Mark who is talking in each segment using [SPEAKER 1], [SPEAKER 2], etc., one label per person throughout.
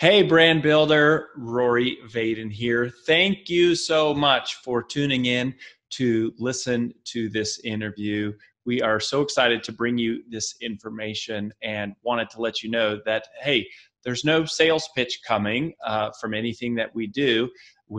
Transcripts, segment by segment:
[SPEAKER 1] Hey, brand builder, Rory Vaden here. Thank you so much for tuning in to listen to this interview. We are so excited to bring you this information and wanted to let you know that, hey, there's no sales pitch coming uh, from anything that we do.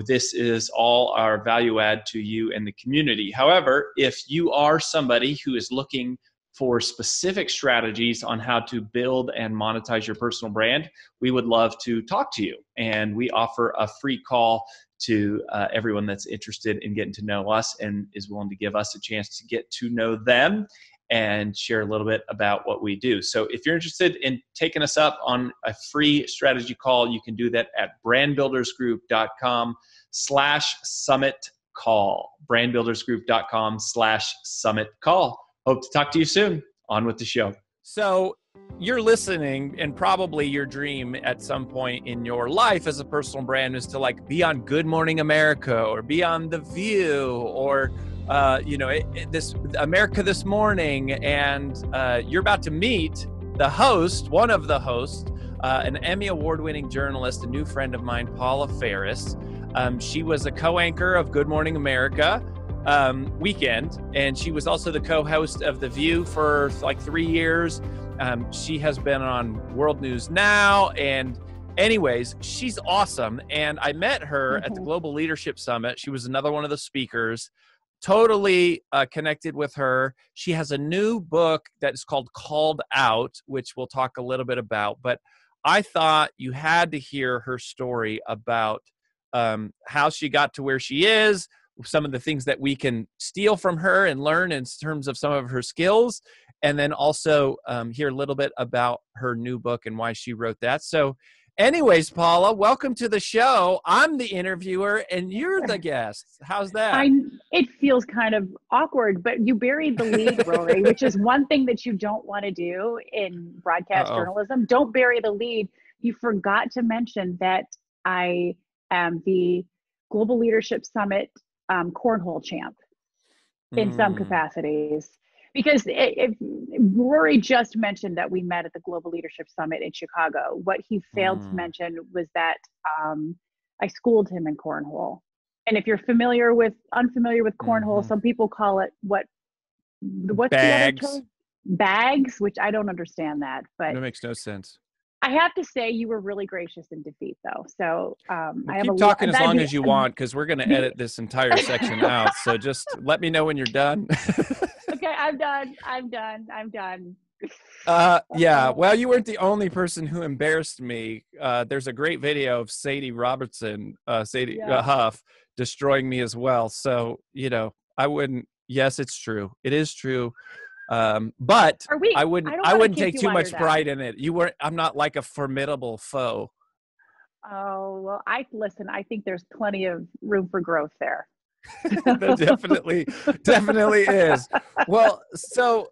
[SPEAKER 1] This is all our value add to you and the community. However, if you are somebody who is looking for specific strategies on how to build and monetize your personal brand, we would love to talk to you. And we offer a free call to uh, everyone that's interested in getting to know us and is willing to give us a chance to get to know them and share a little bit about what we do. So if you're interested in taking us up on a free strategy call, you can do that at brandbuildersgroup.com slash summit call. brandbuildersgroup.com slash summit call. Hope to talk to you soon. On with the show.
[SPEAKER 2] So you're listening and probably your dream at some point in your life as a personal brand is to like be on good morning america or be on the view or uh, you know it, it, this america this morning and uh, you're about to meet the host one of the hosts uh, an emmy award-winning journalist a new friend of mine paula faris um, she was a co-anchor of good morning america um, weekend and she was also the co-host of the view for like three years um, she has been on World News Now. And, anyways, she's awesome. And I met her mm-hmm. at the mm-hmm. Global Leadership Summit. She was another one of the speakers. Totally uh, connected with her. She has a new book that is called Called Out, which we'll talk a little bit about. But I thought you had to hear her story about um, how she got to where she is, some of the things that we can steal from her and learn in terms of some of her skills, and then also um, hear a little bit about her new book and why she wrote that. So, anyways, Paula, welcome to the show. I'm the interviewer and you're the guest. How's that?
[SPEAKER 3] I, it feels kind of awkward, but you buried the lead, Rory, which is one thing that you don't want to do in broadcast Uh-oh. journalism. Don't bury the lead. You forgot to mention that I am the Global Leadership Summit um, cornhole champ in mm. some capacities because if Rory just mentioned that we met at the Global Leadership Summit in Chicago. What he failed mm. to mention was that um, I schooled him in cornhole. And if you're familiar with unfamiliar with cornhole, mm-hmm. some people call it what what's
[SPEAKER 2] bags.
[SPEAKER 3] the other term? Bags, which I don't understand that, but
[SPEAKER 2] that makes no sense.
[SPEAKER 3] I have to say you were really gracious in defeat, though. So um,
[SPEAKER 2] well, I keep talking as long as you want because we're going to edit this entire section out. So just let me know when you're done.
[SPEAKER 3] okay, I'm done. I'm done. I'm done.
[SPEAKER 2] Uh, yeah. Well, you weren't the only person who embarrassed me. Uh, there's a great video of Sadie Robertson, uh, Sadie yeah. uh, Huff, destroying me as well. So you know, I wouldn't. Yes, it's true. It is true. Um, but we, I wouldn't. I, I wouldn't take too much that. pride in it. You weren't. I'm not like a formidable foe.
[SPEAKER 3] Oh well, I listen. I think there's plenty of room for growth there.
[SPEAKER 2] there definitely definitely is well so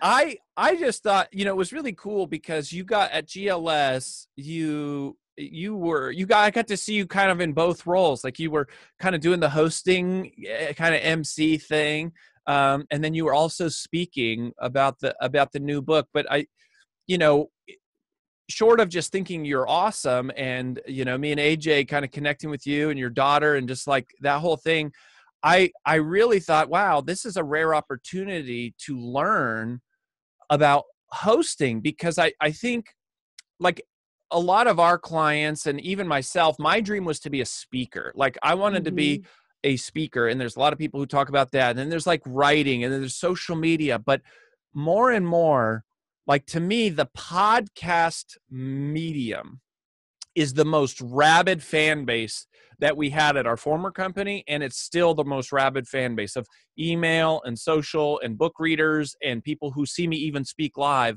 [SPEAKER 2] i i just thought you know it was really cool because you got at gls you you were you got i got to see you kind of in both roles like you were kind of doing the hosting eh, kind of mc thing um, and then you were also speaking about the about the new book but i you know short of just thinking you're awesome and you know me and aj kind of connecting with you and your daughter and just like that whole thing i i really thought wow this is a rare opportunity to learn about hosting because i i think like a lot of our clients and even myself my dream was to be a speaker like i wanted mm-hmm. to be mm-hmm. A speaker and there's a lot of people who talk about that and then there's like writing and then there's social media but more and more like to me the podcast medium is the most rabid fan base that we had at our former company and it's still the most rabid fan base of email and social and book readers and people who see me even speak live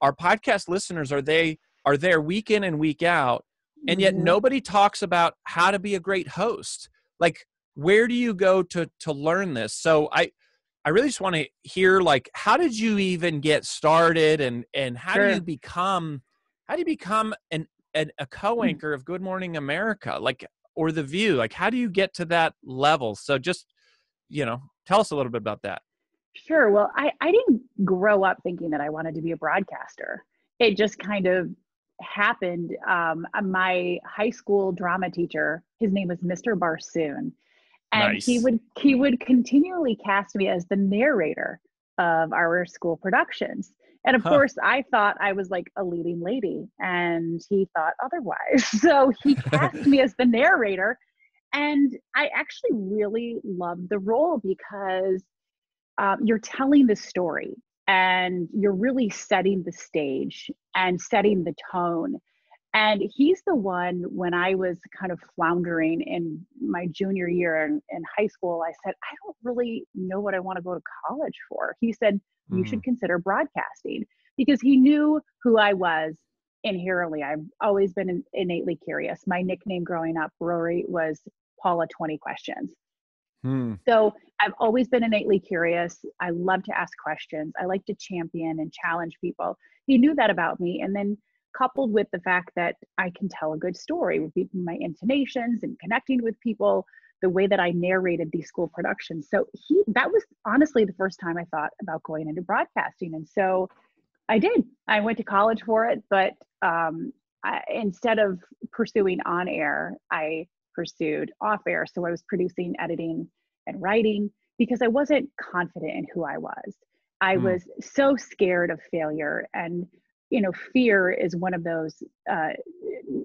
[SPEAKER 2] our podcast listeners are they are there week in and week out and yet mm-hmm. nobody talks about how to be a great host like where do you go to to learn this so i I really just want to hear like how did you even get started and and how sure. do you become how do you become an, an a hmm. co-anchor of Good Morning America like or The View like how do you get to that level so just you know tell us a little bit about that
[SPEAKER 3] Sure well I I didn't grow up thinking that I wanted to be a broadcaster it just kind of happened, um, my high school drama teacher, his name was Mr. Barsoon, and nice. he would he would continually cast me as the narrator of our school productions. And of huh. course, I thought I was like a leading lady, and he thought otherwise. So he cast me as the narrator. And I actually really loved the role because um, you're telling the story and you're really setting the stage and setting the tone. And he's the one when I was kind of floundering in my junior year in, in high school, I said, I don't really know what I want to go to college for. He said, You mm. should consider broadcasting because he knew who I was inherently. I've always been innately curious. My nickname growing up, Rory, was Paula 20 Questions. Hmm. So I've always been innately curious. I love to ask questions. I like to champion and challenge people. He knew that about me. And then coupled with the fact that I can tell a good story with my intonations and connecting with people, the way that I narrated these school productions. So he that was honestly the first time I thought about going into broadcasting. And so I did. I went to college for it, but um, I, instead of pursuing on air, I pursued off air. So I was producing, editing, and writing because I wasn't confident in who I was. I mm. was so scared of failure and you know fear is one of those uh,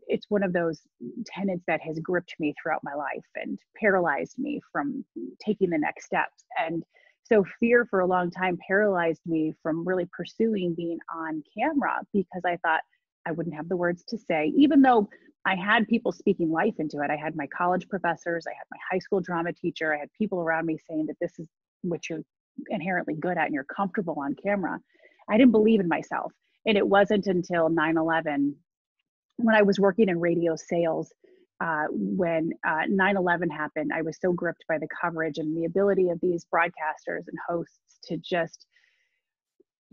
[SPEAKER 3] it's one of those tenets that has gripped me throughout my life and paralyzed me from taking the next steps and so fear for a long time paralyzed me from really pursuing being on camera because i thought i wouldn't have the words to say even though I had people speaking life into it. I had my college professors, I had my high school drama teacher, I had people around me saying that this is what you're inherently good at and you're comfortable on camera. I didn't believe in myself. And it wasn't until 9 11 when I was working in radio sales. Uh, when uh, 9 11 happened, I was so gripped by the coverage and the ability of these broadcasters and hosts to just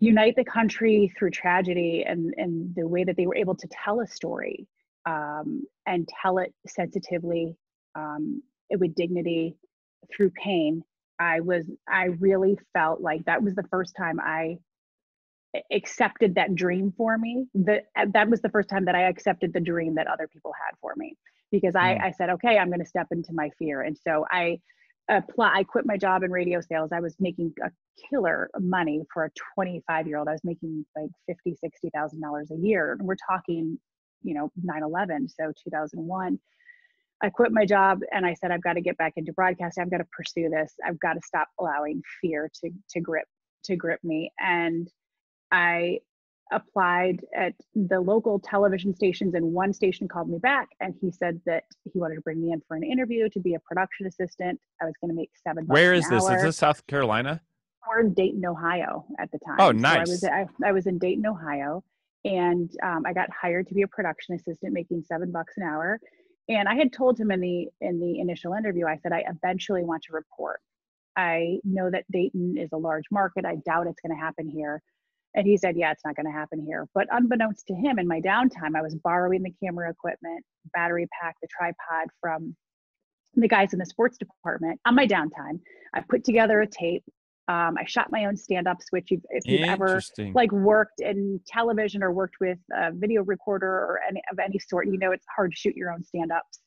[SPEAKER 3] unite the country through tragedy and, and the way that they were able to tell a story um, and tell it sensitively um, with dignity through pain i was i really felt like that was the first time i accepted that dream for me that that was the first time that i accepted the dream that other people had for me because i mm. i said okay i'm going to step into my fear. And so i apply i quit my job in radio sales. I was making a killer money for a 25 year old i was making like 50 60 thousand dollars a year. And we're talking you know 9-11 so 2001 i quit my job and i said i've got to get back into broadcasting. I've got to pursue this. I've got to stop allowing fear to to grip to grip me. And i applied at the local television stations and one station called me back and he said that he wanted to bring me in for an interview to be a production assistant i was going to make seven
[SPEAKER 2] where is this hour. is this south carolina
[SPEAKER 3] or dayton ohio at the time
[SPEAKER 2] oh nice
[SPEAKER 3] so I, was, I, I was in dayton ohio and um, I got hired to be a production assistant, making seven bucks an hour. And I had told him in the in the initial interview, I said I eventually want to report. I know that Dayton is a large market. I doubt it's going to happen here. And he said, Yeah, it's not going to happen here. But unbeknownst to him, in my downtime, I was borrowing the camera equipment, battery pack, the tripod from the guys in the sports department on my downtime. I put together a tape um, I shot my own stand-up switch. If you've ever like worked in television or worked with a video recorder or any of any sort, you know it's hard to shoot your own stand-ups.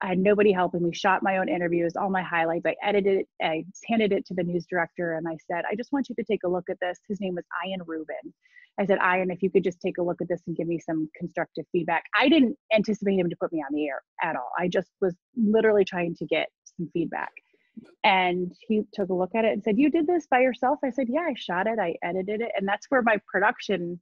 [SPEAKER 3] I had nobody helping me. Shot my own interviews, all my highlights. I edited it. I handed it to the news director, and I said, "I just want you to take a look at this." His name was Ian Rubin. I said, "Ian, if you could just take a look at this and give me some constructive feedback." I didn't anticipate him to put me on the air at all. I just was literally trying to get some feedback. And he took a look at it and said, You did this by yourself? I said, Yeah, I shot it, I edited it. And that's where my production,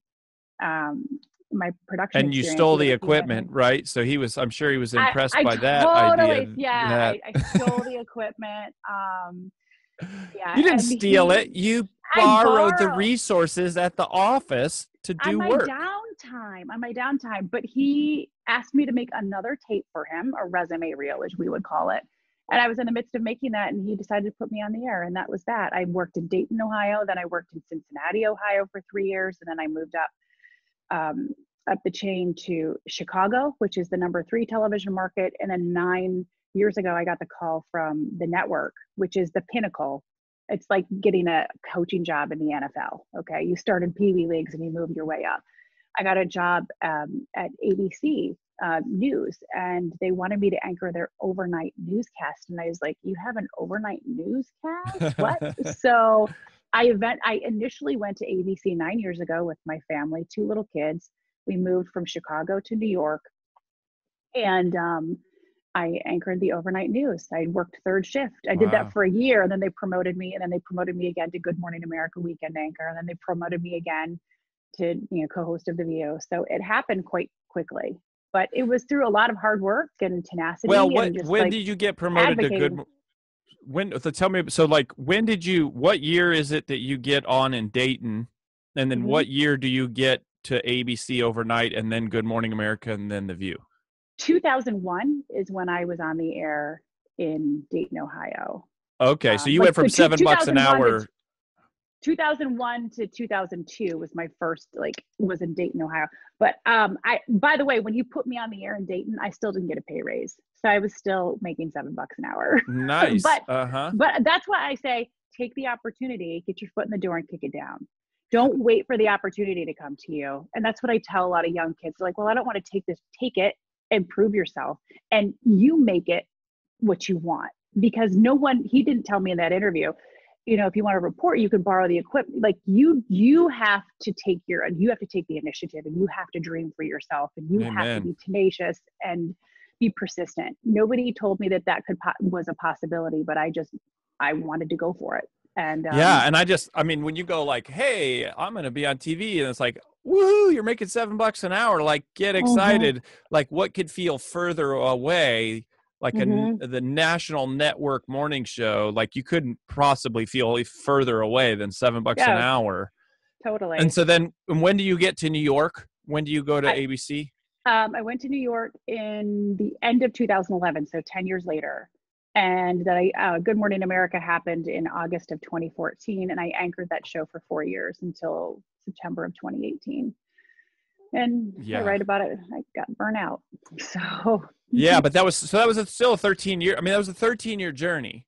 [SPEAKER 3] um, my production.
[SPEAKER 2] And you stole the equipment, right? So he was, I'm sure he was impressed
[SPEAKER 3] I,
[SPEAKER 2] by
[SPEAKER 3] I
[SPEAKER 2] that idea.
[SPEAKER 3] Yeah, that. I, I, stole the equipment. Um, yeah,
[SPEAKER 2] you didn't steal he, it. You borrowed, borrowed, the resources at the office to do
[SPEAKER 3] on my
[SPEAKER 2] work.
[SPEAKER 3] downtime on my downtime but he asked me to make another tape for him a resume reel as we would call it and I was in the midst of making that, and he decided to put me on the air, and that was that. I worked in Dayton, Ohio, then I worked in Cincinnati, Ohio for three years, and then I moved up um, up the chain to Chicago, which is the number three television market, and then nine years ago, I got the call from the network, which is the pinnacle. It's like getting a coaching job in the NFL. Okay, you started Pee Wee leagues and you moved your way up. I got a job um, at ABC uh, News, and they wanted me to anchor their overnight newscast. And I was like, "You have an overnight newscast? What?" so I event. I initially went to ABC nine years ago with my family, two little kids. We moved from Chicago to New York, and um, I anchored the overnight news. I worked third shift. I wow. did that for a year, and then they promoted me, and then they promoted me again to Good Morning America weekend anchor, and then they promoted me again to you know co-host of the View. So it happened quite quickly, but it was through a lot of hard work and tenacity.
[SPEAKER 2] Well, what, when like did you get promoted advocating. to Good? When so tell me so like when did you? What year is it that you get on in Dayton, and then mm-hmm. what year do you get to ABC overnight, and then Good Morning America, and then the View?
[SPEAKER 3] 2001 is when I was on the air in Dayton, Ohio.
[SPEAKER 2] Okay, so um, you um, went from seven bucks an hour.
[SPEAKER 3] 2001 to 2002 was my first like was in Dayton, Ohio. But um, I by the way, when you put me on the air in Dayton, I still didn't get a pay raise, so I was still making seven bucks an hour.
[SPEAKER 2] Nice.
[SPEAKER 3] but
[SPEAKER 2] uh-huh.
[SPEAKER 3] but that's why I say take the opportunity, get your foot in the door, and kick it down. Don't wait for the opportunity to come to you. And that's what I tell a lot of young kids. They're like, well, I don't want to take this. Take it and prove yourself and you make it what you want because no one he didn't tell me in that interview you know if you want to report you can borrow the equipment like you you have to take your and you have to take the initiative and you have to dream for yourself and you Amen. have to be tenacious and be persistent nobody told me that that could po- was a possibility but i just i wanted to go for it and
[SPEAKER 2] um, yeah and i just i mean when you go like hey i'm going to be on tv and it's like woohoo, you're making seven bucks an hour. Like, get mm-hmm. excited. Mm-hmm. Like, what could feel further away? Like mm-hmm. a, the national network morning show, like you couldn't possibly feel further away than seven bucks yeah, an hour.
[SPEAKER 3] Totally.
[SPEAKER 2] And so then, when do you get to New York? When do you go to I, ABC?
[SPEAKER 3] Um, I went to New York in the end of 2011, so 10 years later. And that uh, Good Morning America happened in August of 2014, and I anchored that show for four years until September of 2018. And yeah. I write about it. I got burnt out. So
[SPEAKER 2] yeah, but that was so that was a, still a 13 year. I mean, that was a 13 year journey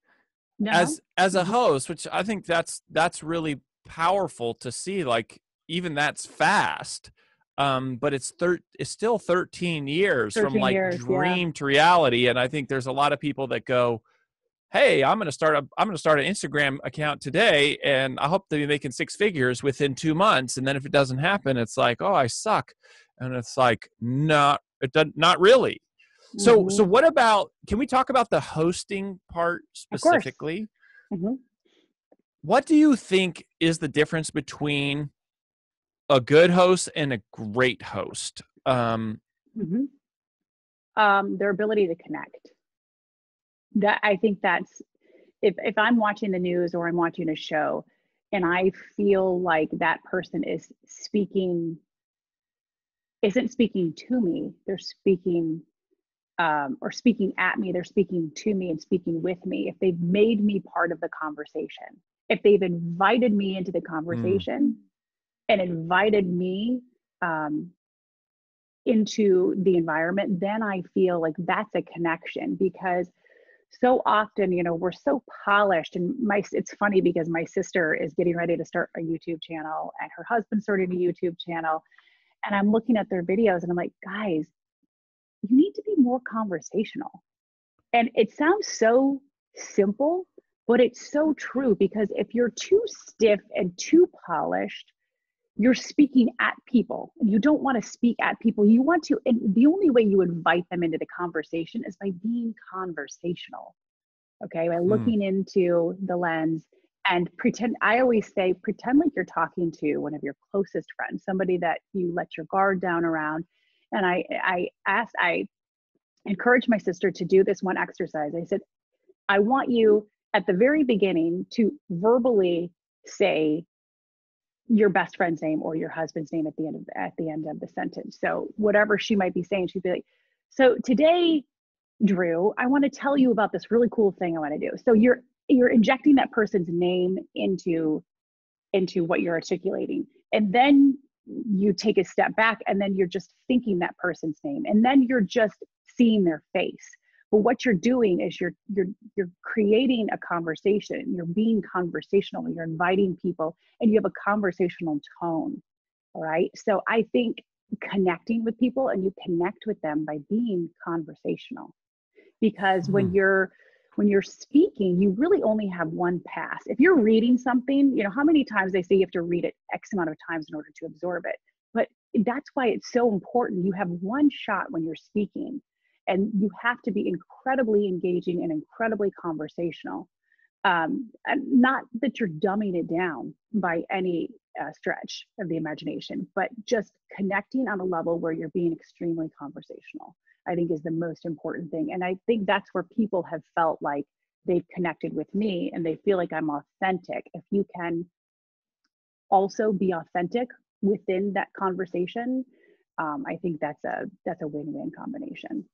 [SPEAKER 2] no. as as a host, which I think that's that's really powerful to see. Like even that's fast. Um, but it's thir- it's still 13 years 13 from like years, dream yeah. to reality, and I think there's a lot of people that go, hey i'm going to start a i'm going to start an instagram account today and i hope to be making six figures within two months and then if it doesn't happen it's like oh i suck and it's like not it doesn't not really so mm-hmm. so what about can we talk about the hosting part specifically mm-hmm. what do you think is the difference between a good host and a great host um,
[SPEAKER 3] mm-hmm. um their ability to connect that I think that's if if I'm watching the news or I'm watching a show and I feel like that person is speaking isn't speaking to me, they're speaking um, or speaking at me, they're speaking to me and speaking with me. If they've made me part of the conversation, if they've invited me into the conversation mm. and invited me um, into the environment, then I feel like that's a connection because so often you know we're so polished and my it's funny because my sister is getting ready to start a youtube channel and her husband started a youtube channel and i'm looking at their videos and i'm like guys you need to be more conversational and it sounds so simple but it's so true because if you're too stiff and too polished you're speaking at people you don't want to speak at people you want to and the only way you invite them into the conversation is by being conversational okay by hmm. looking mm. into the lens and pretend i always say pretend like you're talking to one of your closest friends somebody that you let your guard down around and i i asked i encouraged my sister to do this one exercise i said i want you at the very beginning to verbally say your best friend's name or your husband's name at the end of at the end of the sentence. So whatever she might be saying, she'd be like, "So today, Drew, I want to tell you about this really cool thing I want to do." So you're you're injecting that person's name into into what you're articulating, and then you take a step back, and then you're just thinking that person's name, and then you're just seeing their face but what you're doing is you're you're you're creating a conversation you're being conversational you're inviting people and you have a conversational tone all right so i think connecting with people and you connect with them by being conversational because mm-hmm. when hmm. you're when you're speaking you really only have one pass. If you're reading something you know how many times they say you have to read it x amount of times in order to absorb it? But that's why it's so important. You have one shot when you're speaking and you have to be incredibly engaging and incredibly conversational. Um, not that you're dumbing it down by any uh, stretch of the imagination but just connecting on a level where you're being extremely conversational i think is the most important thing. And i think that's where people have felt like they've connected with me and they feel like i'm authentic. If you can also be authentic within that conversation um, i think that's a that's a win-win combination.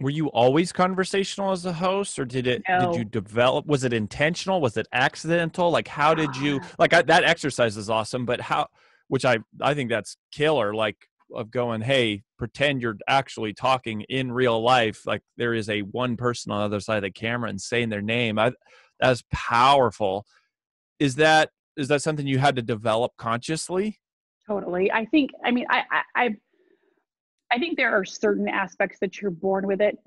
[SPEAKER 2] Were you always conversational as a host or did it no. did you develop was it intentional? Was it accidental? Like how did you ah. like I, that exercise is awesome but how which i i think that's killer. Like of going hey pretend you're actually talking in real life like there is a one person on the other side of the camera and saying their name I, that's powerful. Is that is that something you had to develop consciously?
[SPEAKER 3] Totally. I think i mean i i, I think there are certain aspects that you're born with it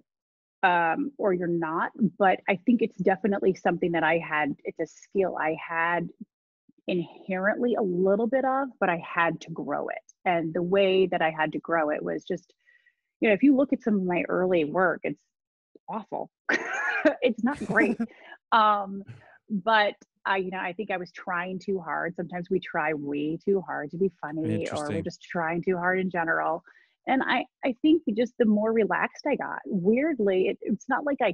[SPEAKER 3] um, or you're not, but I think it's definitely something that I had, it's a skill I had inherently a little bit of, but I had to grow it. And the way that I had to grow it was just, you know, if you look at some of my early work, it's awful. it's not great. um, but I, you know, I think I was trying too hard. Sometimes we try way too hard to be funny, or we're just trying too hard in general and i i think just the more relaxed i got weirdly it, it's not like i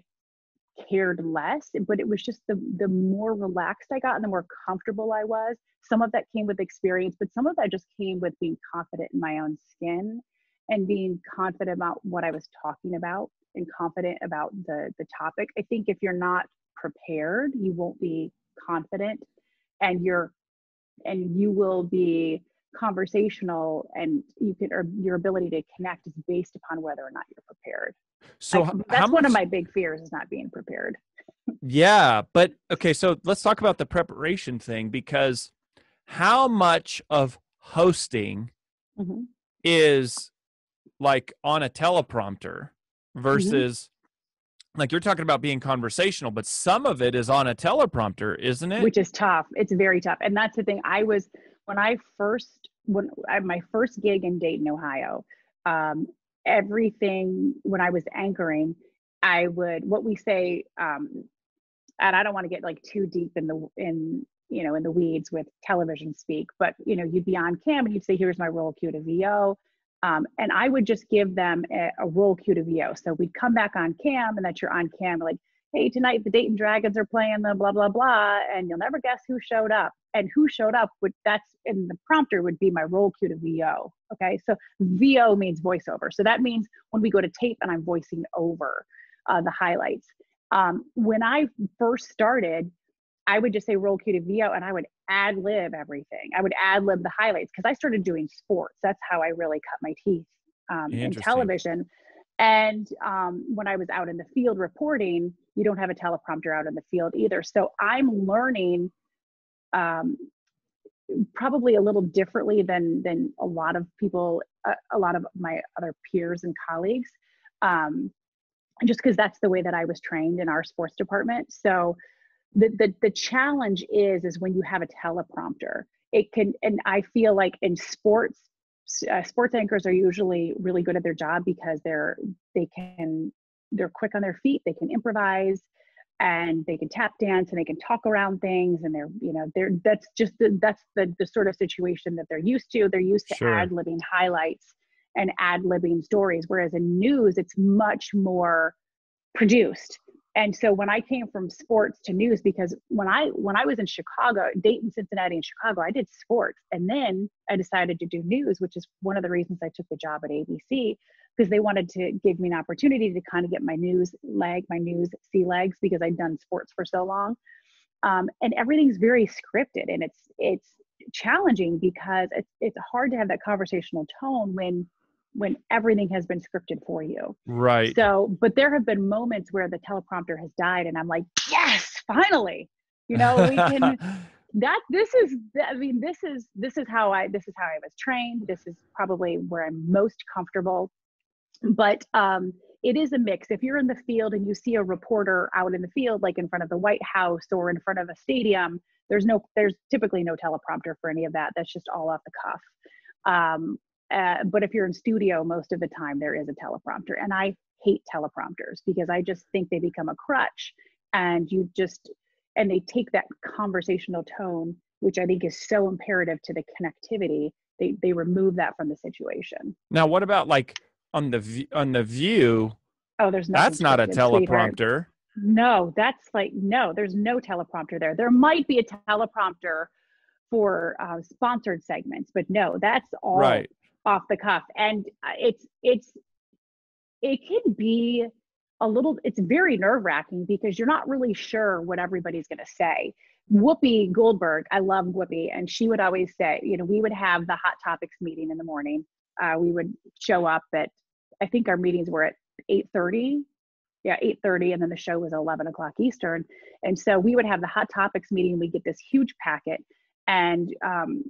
[SPEAKER 3] cared less but it was just the the more relaxed i got and the more comfortable i was. Some of that came with experience but some of that just came with being confident in my own skin and being confident about what i was talking about and confident about the the topic. I think if you're not prepared you won't be confident and you're and you will be conversational and you can or your ability to connect is based upon whether or not you're prepared so that's much, one of my big fears is not being prepared
[SPEAKER 2] yeah but okay so let's talk about the preparation thing because how much of hosting mm-hmm. is like on a teleprompter mm-hmm. versus mm-hmm. like you're talking about being conversational but some of it is on a teleprompter isn't it
[SPEAKER 3] which is tough it's very tough and that's the thing i was when I first when I, my first gig in Dayton, Ohio, um, everything when I was anchoring, I would what we say, um, and I don't want to get like too deep in the in you know in the weeds with television speak, but you know you'd be on cam and you'd say, "Here's my roll cue to VO." Um, and I would just give them a, a roll cue to VO. So we'd come back on cam, and that you're on cam, like, hey, tonight the Dayton Dragons are playing the blah, blah, blah. And you'll never guess who showed up. And who showed up would that's in the prompter would be my roll cue to VO. Okay. So VO means voiceover. So that means when we go to tape and I'm voicing over uh, the highlights. Um, when I first started, I would just say roll cue to VO and I would ad lib everything. I would ad lib the highlights because I started doing sports. That's how I really cut my teeth um, in television. And um, when I was out in the field reporting, you don't have a teleprompter out in the field either. So I'm learning um, probably a little differently than than a lot of people, uh, a lot of my other peers and colleagues, um, just because that's the way that I was trained in our sports department. So the, the the challenge is is when you have a teleprompter, it can, and I feel like in sports uh, sports anchors are usually really good at their job because they're they can they're quick on their feet they can improvise and they can tap dance and they can talk around things and they're you know they're that's just the, that's the the sort of situation that they're used to. They're used to sure. ad libbing highlights and ad libbing stories whereas in news it's much more produced. And so when i came from sports to news because when i when i was in chicago dayton cincinnati and chicago i did sports. And then i decided to do news which is one of the reasons i took the job at abc because they wanted to give me an opportunity to kind of get my news leg my news sea legs because i'd done sports for so long um, and everything's very scripted and it's it's challenging because it's, it's hard to have that conversational tone when when everything has been scripted for you.
[SPEAKER 2] Right.
[SPEAKER 3] So, but there have been moments where the teleprompter has died and I'm like, yes, finally. You know, we can that this is i mean this is this is how i this is how i was trained this is probably where i'm most comfortable but um it is a mix. If you're in the field and you see a reporter out in the field like in front of the white house or in front of a stadium there's no there's typically no teleprompter for any of that. That's just all off the cuff. Um, uh, but if you're in studio most of the time there is a teleprompter. And i hate teleprompters because i just think they become a crutch and you just and they take that conversational tone which i think is so imperative to the connectivity they they remove that from the situation.
[SPEAKER 2] Now what about like on the on the view
[SPEAKER 3] oh there's no
[SPEAKER 2] that's not a teleprompter.
[SPEAKER 3] No that's like no there's no teleprompter there. There might be a teleprompter for uh, sponsored segments but no that's all right. off the cuff. And uh, it's it's it can be a little it's very nerve wracking because you're not really sure what everybody's going to say. Whoopi goldberg i love whoopi and she would always say you know we would have the hot topics meeting in the morning. Uh, we would show up at i think our meetings were at 8.30 yeah 8.30 and then the show was 11 o'clock eastern and so we would have the hot topics meeting we get this huge packet and um,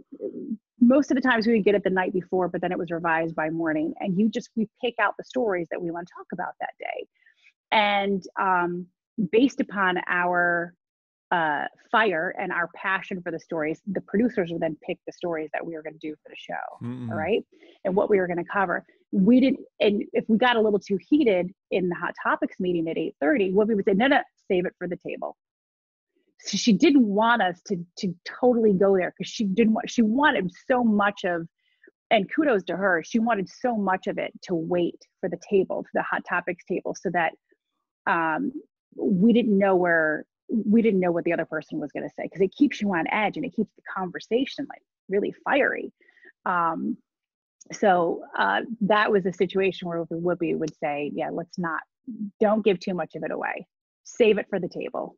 [SPEAKER 3] most of the times we would get it the night before but then it was revised by morning and you just we pick out the stories that we want to talk about that day and um, based upon our uh, fire and our passion for the stories, the producers would then pick the stories that we were going to do for the show. Mm-hmm. All right. And what we were going to cover. We didn't, and if we got a little too heated in the hot topics meeting at 8:30, what we would say, no, no, save it for the table. So she didn't want us to to totally go there because she didn't want she wanted so much of and kudos to her she wanted so much of it to wait for the table for the hot topics table so that um, we didn't know where we didn't know what the other person was going to say because it keeps you on edge and it keeps the conversation like really fiery um, so uh, that was a situation where whoopi would say yeah let's not don't give too much of it away save it for the table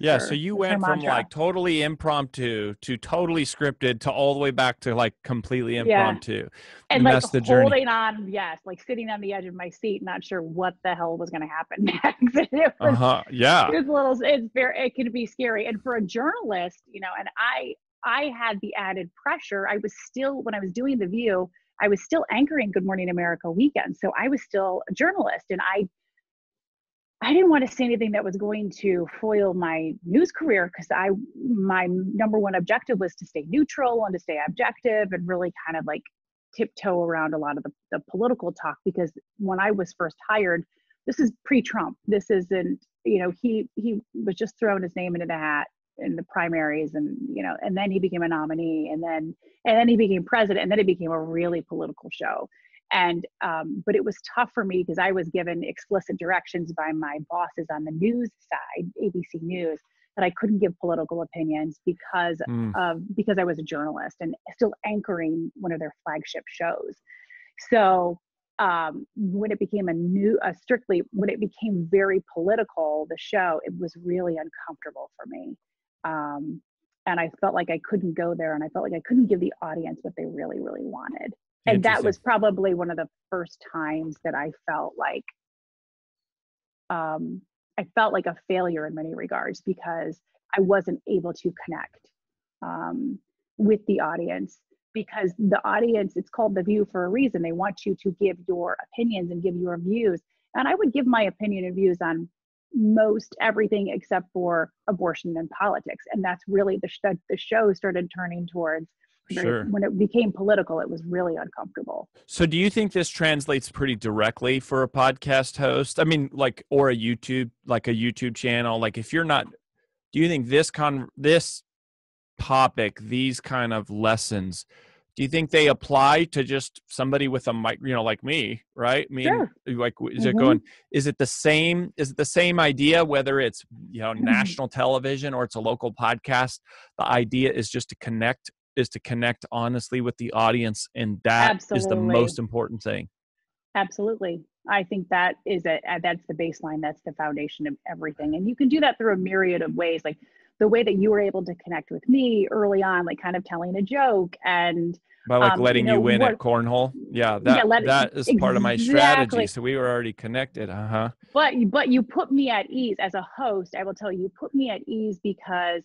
[SPEAKER 2] yeah her, so you went from like totally impromptu to totally scripted to all the way back to like completely impromptu
[SPEAKER 3] yeah. and like the holding journey. on yes like sitting on the edge of my seat not sure what the hell was going to happen next
[SPEAKER 2] was, uh-huh. yeah
[SPEAKER 3] it's a little it's very it can be scary and for a journalist you know and i i had the added pressure i was still when i was doing the view i was still anchoring good morning america weekend so i was still a journalist and i I didn't want to say anything that was going to foil my news career because I my number one objective was to stay neutral and to stay objective and really kind of like tiptoe around a lot of the, the political talk because when I was first hired, this is pre-Trump. This isn't, you know, he he was just throwing his name into the hat in the primaries and you know, and then he became a nominee and then and then he became president and then it became a really political show. And um, but it was tough for me because i was given explicit directions by my bosses on the news side abc news that i couldn't give political opinions because mm. of because i was a journalist and still anchoring one of their flagship shows. So um, when it became a new a strictly when it became very political the show it was really uncomfortable for me um, and i felt like i couldn't go there and i felt like i couldn't give the audience what they really really wanted. And that was probably one of the first times that i felt like um, i felt like a failure in many regards because i wasn't able to connect um, with the audience because the audience it's called the view for a reason. They want you to give your opinions and give your views. And i would give my opinion and views on most everything except for abortion and politics and that's really the, the show started turning towards Sure. When it became political, it was really uncomfortable.
[SPEAKER 2] So, do you think this translates pretty directly for a podcast host? I mean, like, or a YouTube, like a YouTube channel. Like, if you're not, do you think this con this topic, these kind of lessons, do you think they apply to just somebody with a mic, you know, like me, right? I mean, sure. like, is mm-hmm. it going? Is it the same? Is it the same idea whether it's you know national television or it's a local podcast? The idea is just to connect is to connect honestly with the audience and that Absolutely. is the most important thing
[SPEAKER 3] Absolutely. I think that is a that's the baseline, that's the foundation of everything. And you can do that through a myriad of ways like the way that you were able to connect with me early on like kind of telling a joke and
[SPEAKER 2] by like um, letting you, know, you win what, at cornhole? Yeah that yeah, let, that is exactly. part of my strategy. So we were already connected uh-huh.
[SPEAKER 3] But but you put me at ease as a host i will tell you, you put me at ease because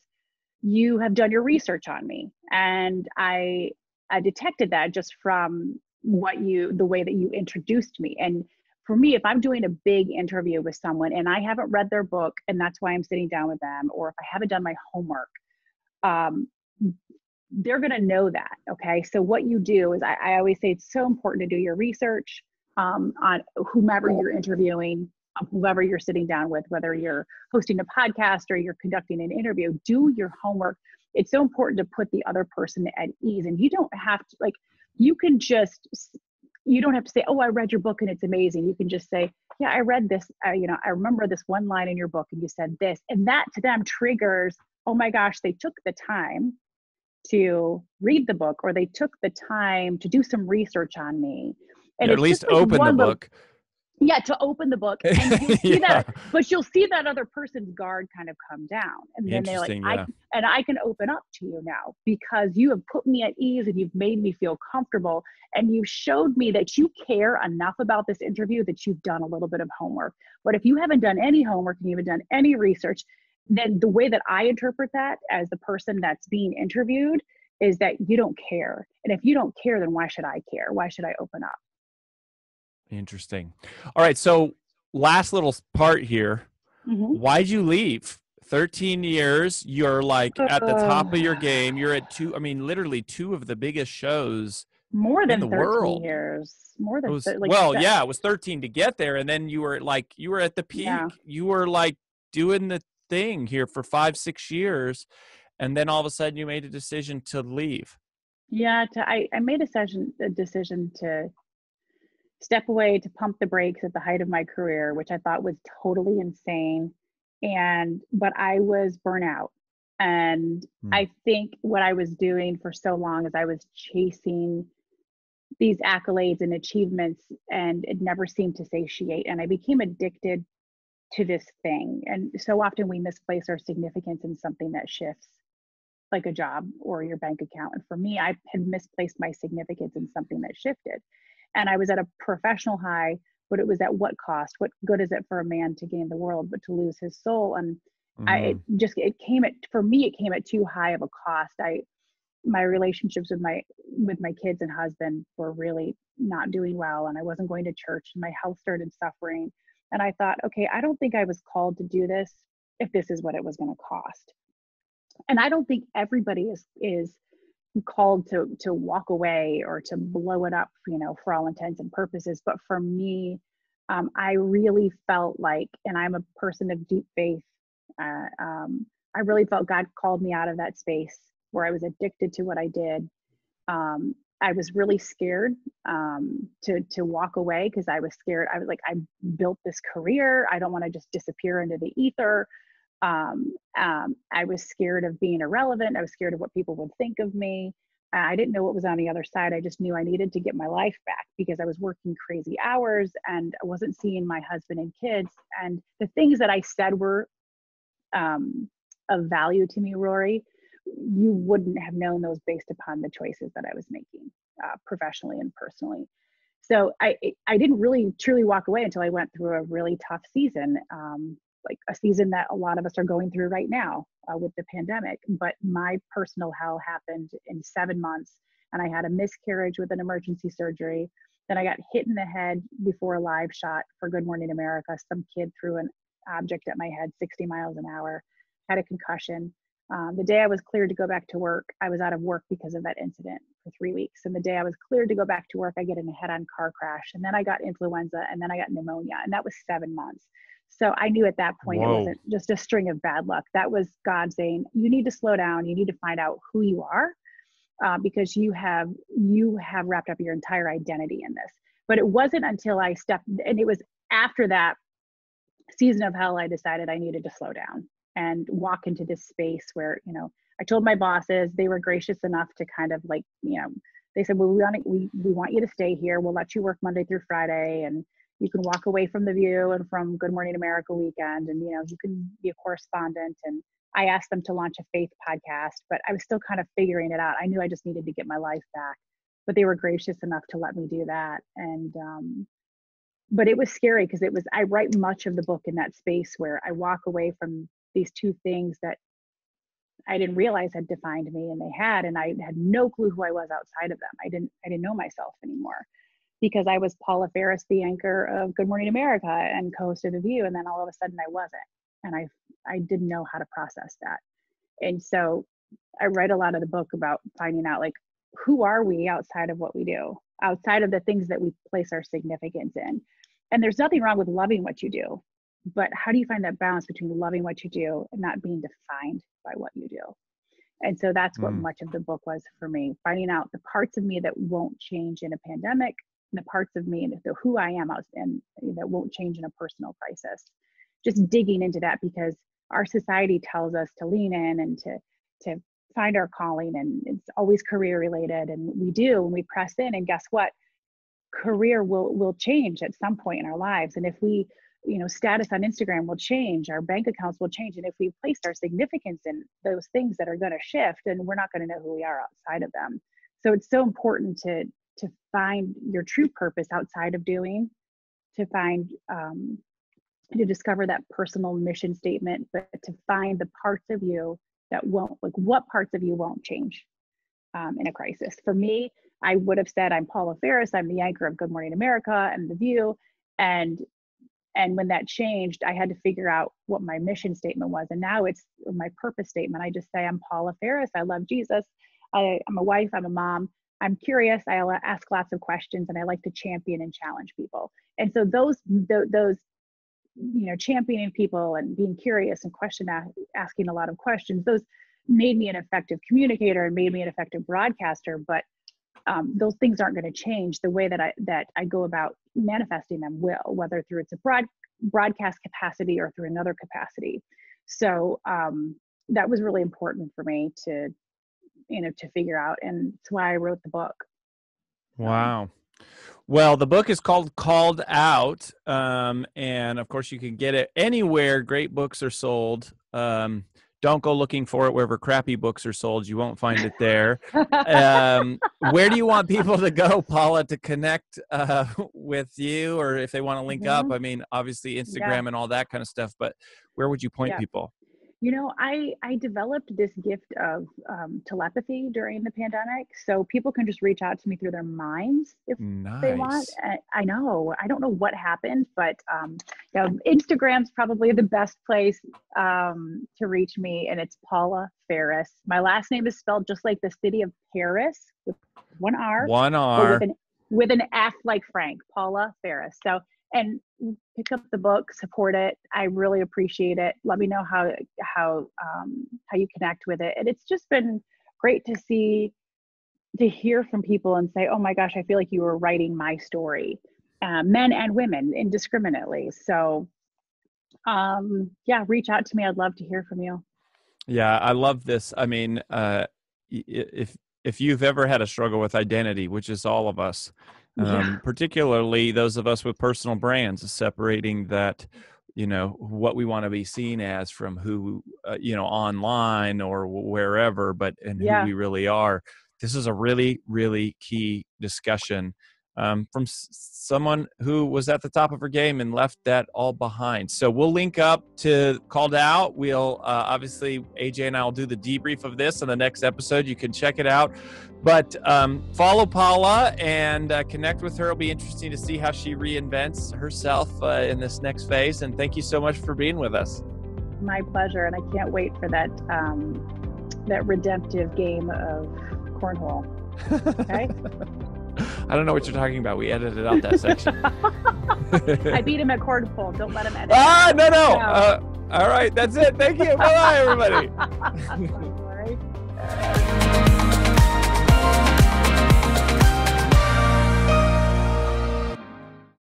[SPEAKER 3] you have done your research on me. And i i detected that just from what you the way that you introduced me. And for me if i'm doing a big interview with someone and i haven't read their book and that's why i'm sitting down with them or if i haven't done my homework um, they're going to know that okay so what you do is I, I, always say it's so important to do your research um, on whomever you're interviewing whoever you're sitting down with, whether you're hosting a podcast or you're conducting an interview, do your homework. It's so important to put the other person at ease. And you don't have to, like, you can just, you don't have to say, oh, I read your book and it's amazing. You can just say, yeah, I read this. Uh, you know, I remember this one line in your book and you said this. And that to them triggers, oh my gosh, they took the time to read the book or they took the time to do some research on me.
[SPEAKER 2] And yeah, at least like open the book
[SPEAKER 3] yeah to open the book and you'll see yeah. that but you'll see that other person's guard kind of come down and then they're like yeah. I, and i can open up to you now because you have put me at ease and you've made me feel comfortable and you've showed me that you care enough about this interview that you've done a little bit of homework but if you haven't done any homework and you haven't done any research then the way that i interpret that as the person that's being interviewed is that you don't care and if you don't care then why should i care why should i open up
[SPEAKER 2] Interesting. All right. So, last little part here. Mm-hmm. Why'd you leave? 13 years. You're like at the top of your game. You're at two, I mean, literally two of the biggest shows
[SPEAKER 3] more than
[SPEAKER 2] the
[SPEAKER 3] 13
[SPEAKER 2] world.
[SPEAKER 3] years. More than
[SPEAKER 2] was, like well, seven. yeah, it was 13 to get there, and then you were like you were at the peak. Yeah. You were like doing the thing here for five, six years, and then all of a sudden you made a decision to leave.
[SPEAKER 3] Yeah, to, I I made a decision a decision to step away to pump the brakes at the height of my career, which I thought was totally insane. And, but I was burnout. And mm. I think what I was doing for so long is I was chasing these accolades and achievements, and it never seemed to satiate. And I became addicted to this thing. And so often we misplace our significance in something that shifts, like a job or your bank account. And for me, I had misplaced my significance in something that shifted and I was at a professional high, but it was at what cost? What good is it for a man to gain the world but to lose his soul? And mm-hmm. I it mm-hmm. just it came at for me it came at too high of a cost. I my relationships with my with my kids and husband were really not doing well and I wasn't going to church and my health started suffering. And I thought, okay, I don't think I was called to do this if this is what it was going to cost. And I don't think everybody is is called to to walk away or to blow it up you know for all intents and purposes. But for me um, i really felt like and i'm a person of deep faith uh, um, i really felt god called me out of that space where i was addicted to what i did. Um, i was really scared um, to to walk away because i was scared. I was like i built this career. I don't want to just disappear into the ether um, um, I was scared of being irrelevant. I was scared of what people would think of me. I didn't know what was on the other side. I just knew I needed to get my life back because I was working crazy hours and I wasn't seeing my husband and kids. And the things that I said were um, of value to me, Rory, you wouldn't have known those based upon the choices that I was making uh, professionally and personally. So I I didn't really truly walk away until I went through a really tough season. Um, like a season that a lot of us are going through right now uh, with the pandemic. But my personal hell happened in seven months, and I had a miscarriage with an emergency surgery. Then I got hit in the head before a live shot for Good Morning America. Some kid threw an object at my head 60 miles an hour, had a concussion. Um, the day I was cleared to go back to work, I was out of work because of that incident for three weeks. And the day I was cleared to go back to work, I get in a head on car crash. And then I got influenza and then I got pneumonia. And that was seven months. So I knew at that point Whoa. it wasn't just a string of bad luck. That was God saying, you need to slow down. You need to find out who you are uh, because you have you have wrapped up your entire identity in this. But it wasn't until I stepped, and it was after that season of hell, I decided I needed to slow down and walk into this space where you know I told my bosses they were gracious enough to kind of like you know they said well we want to, we we want you to stay here. We'll let you work Monday through Friday and you can walk away from the view and from good morning america weekend and you know you can be a correspondent and i asked them to launch a faith podcast but i was still kind of figuring it out. I knew i just needed to get my life back but they were gracious enough to let me do that. And um, but it was scary because it was i write much of the book in that space where i walk away from these two things that I didn't realize had defined me and they had and I had no clue who I was outside of them. I didn't I didn't know myself anymore because I was Paula Faris, the anchor of Good Morning America and co-host of The View and then all of a sudden I wasn't and I I didn't know how to process that. And so I write a lot of the book about finding out like who are we outside of what we do, outside of the things that we place our significance in. And there's nothing wrong with loving what you do, but how do you find that balance between loving what you do and not being defined by what you do? And so that's what mm. much of the book was for me, finding out the parts of me that won't change in a pandemic, and the parts of me and the who I am and eh, that won't change in a personal crisis. Just digging into that because our society tells us to lean in and to to find our calling and it's always career related and we do and we press in and guess what career will will change at some point in our lives and if we you know status on instagram will change our bank accounts will change and if we placed our significance in those things that are going to shift and we're not going to know who we are outside of them so it's so important to to find your true purpose outside of doing to find um, to discover that personal mission statement but to find the parts of you that won't like what parts of you won't change um, in a crisis. For me i would have said i'm paula faris i'm the anchor of good morning america and the view and and when that changed i had to figure out what my mission statement was and now it's my purpose statement. I just say i'm paula faris i love jesus I, i'm a wife i'm a mom i'm curious i ask lots of questions and i like to champion and challenge people. And so those those you know championing people and being curious and question asking a lot of questions those made me an effective communicator and made me an effective broadcaster but um, those things aren't going to change the way that i that i go about manifesting them will whether through it's a broad broadcast capacity or through another capacity. So um, that was really important for me to you know to figure out and that's why i wrote the book
[SPEAKER 2] wow well, the book is called Called Out. Um, and of course, you can get it anywhere great books are sold. Um, don't go looking for it wherever crappy books are sold. You won't find it there. um, where do you want people to go, Paula, to connect uh, with you or if they want to link mm-hmm. up? I mean, obviously, Instagram yeah. and all that kind of stuff, but where would you point yeah. people?
[SPEAKER 3] You know, I I developed this gift of um, telepathy during the pandemic, so people can just reach out to me through their minds if nice. they want. I, I, know I don't know what happened, but um, you know, Instagram's probably the best place um, to reach me, and it's Paula Faris My last name is spelled just like the city of Paris with one R,
[SPEAKER 2] one R,
[SPEAKER 3] with an, with an F like Frank, Paula Faris So and pick up the book support it i really appreciate it let me know how how um, how you connect with it and it's just been great to see to hear from people and say oh my gosh i feel like you were writing my story uh, men and women indiscriminately so um yeah reach out to me i'd love to hear from you.
[SPEAKER 2] Yeah i love this i mean uh if if you've ever had a struggle with identity which is all of us um, yeah. particularly those of us with personal brands, separating that you know what we want to be seen as from who uh, you know online or wherever but and yeah. who we really are this is a really really key discussion um, from s- someone who was at the top of her game and left that all behind. So we'll link up to Called Out. We'll uh, obviously, AJ and I will do the debrief of this in the next episode. You can check it out. But um, follow Paula and uh, connect with her. It'll be interesting to see how she reinvents herself uh, in this next phase. And thank you so much for being with us.
[SPEAKER 3] My pleasure. And I can't wait for that, um, that redemptive game of cornhole. Okay.
[SPEAKER 2] I don't know what you're talking about. We edited out that section.
[SPEAKER 3] I beat him at cornhole. Don't let him edit.
[SPEAKER 2] Ah, no, no. Uh, all right, that's it. Thank you. Bye, bye, everybody.